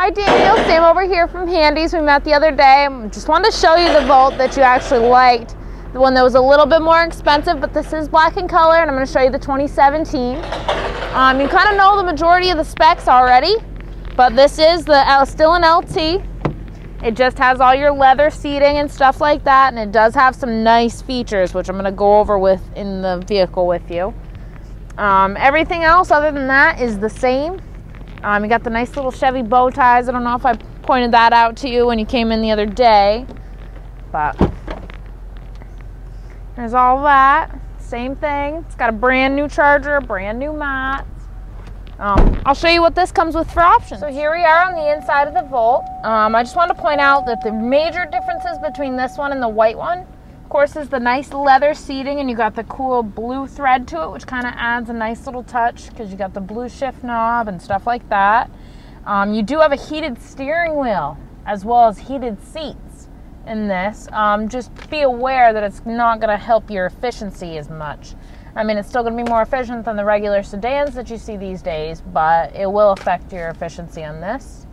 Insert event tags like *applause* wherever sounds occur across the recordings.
Hi Daniel, Sam over here from Handy's. We met the other day. Just wanted to show you the Volt that you actually liked. The one that was a little bit more expensive, but this is black in color, and I'm going to show you the 2017. Um, you kind of know the majority of the specs already, but this is the uh, still an LT. It just has all your leather seating and stuff like that, and it does have some nice features, which I'm going to go over with in the vehicle with you. Um, everything else other than that is the same. Um, you got the nice little Chevy bow ties. I don't know if I pointed that out to you when you came in the other day, but there's all that. Same thing. It's got a brand new charger, brand new mat. Um, I'll show you what this comes with for options. So here we are on the inside of the Volt. Um, I just want to point out that the major differences between this one and the white one of course, is the nice leather seating, and you got the cool blue thread to it, which kind of adds a nice little touch because you got the blue shift knob and stuff like that. Um, you do have a heated steering wheel as well as heated seats in this. Um, just be aware that it's not going to help your efficiency as much. I mean, it's still going to be more efficient than the regular sedans that you see these days, but it will affect your efficiency on this.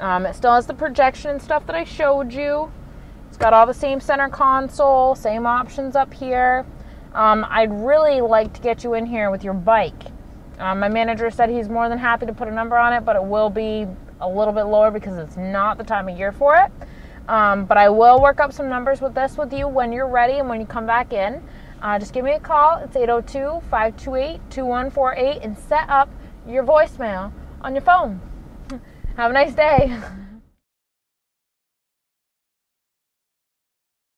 Um, it still has the projection and stuff that I showed you. Got all the same center console, same options up here. Um, I'd really like to get you in here with your bike. Um, my manager said he's more than happy to put a number on it, but it will be a little bit lower because it's not the time of year for it. Um, but I will work up some numbers with this with you when you're ready and when you come back in. Uh, just give me a call. It's 802 528 2148 and set up your voicemail on your phone. *laughs* Have a nice day. *laughs*